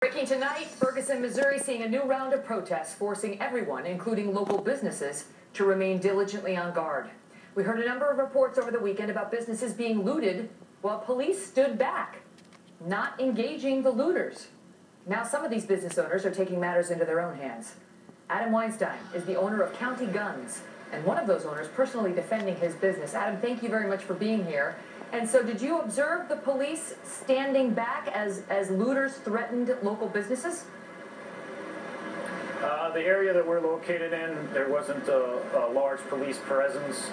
Breaking tonight, Ferguson, Missouri seeing a new round of protests forcing everyone, including local businesses, to remain diligently on guard. We heard a number of reports over the weekend about businesses being looted while police stood back, not engaging the looters. Now some of these business owners are taking matters into their own hands. Adam Weinstein is the owner of County Guns, and one of those owners personally defending his business. Adam, thank you very much for being here. And so did you observe the police standing back as, as looters threatened local businesses? Uh, the area that we're located in, there wasn't a, a large police presence.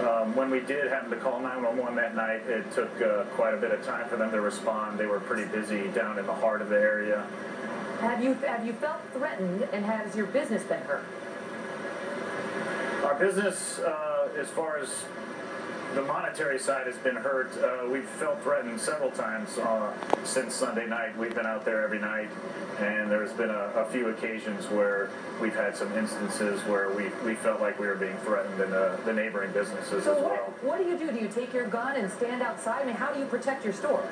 Um, when we did happen to call 911 that night, it took uh, quite a bit of time for them to respond. They were pretty busy down in the heart of the area. Have you have you felt threatened, and has your business been hurt? Our business, uh, as far as the monetary side has been hurt. Uh, we've felt threatened several times uh, since Sunday night. We've been out there every night, and there's been a, a, few occasions where we've had some instances where we, we felt like we were being threatened in the, the neighboring businesses so as what, well. What do you do? Do you take your gun and stand outside? I mean, how do you protect your store?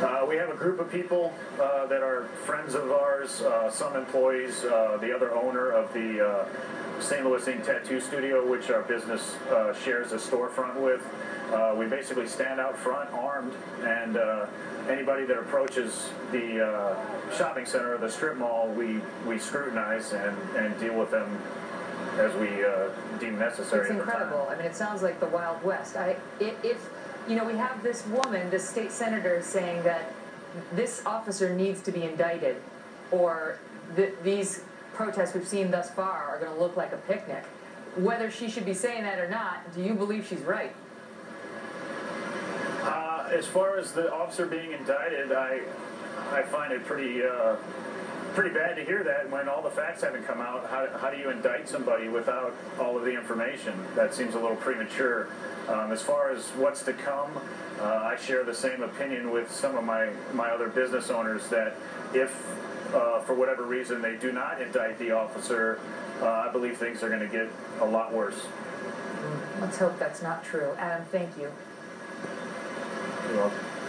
Uh, we have a group of people uh, that are friends of ours, uh, some employees, uh, the other owner of the uh, St. Louis Ink Tattoo Studio, which our business uh, shares a storefront with. we basically stand out front armed, and anybody that approaches the shopping center or the strip mall, we, we scrutinize and, and deal with them as we deem necessary. It's incredible. I mean, it sounds like the Wild West. I, if you know, we have this woman, this state senator, saying that this officer needs to be indicted, or th these protests we've seen thus far are going to look like a picnic. Whether she should be saying that or not, do you believe she's right? Uh, as far as the officer being indicted, I I find it pretty uh, pretty bad to hear that when all the facts haven't come out. How, how do you indict somebody without all of the information? That seems a little premature. Um, as far as what's to come, uh, I share the same opinion with some of my, my other business owners that if, uh, for whatever reason, they do not indict the officer, uh, I believe things are going to get a lot worse. Let's hope that's not true. Adam, thank you. You're welcome.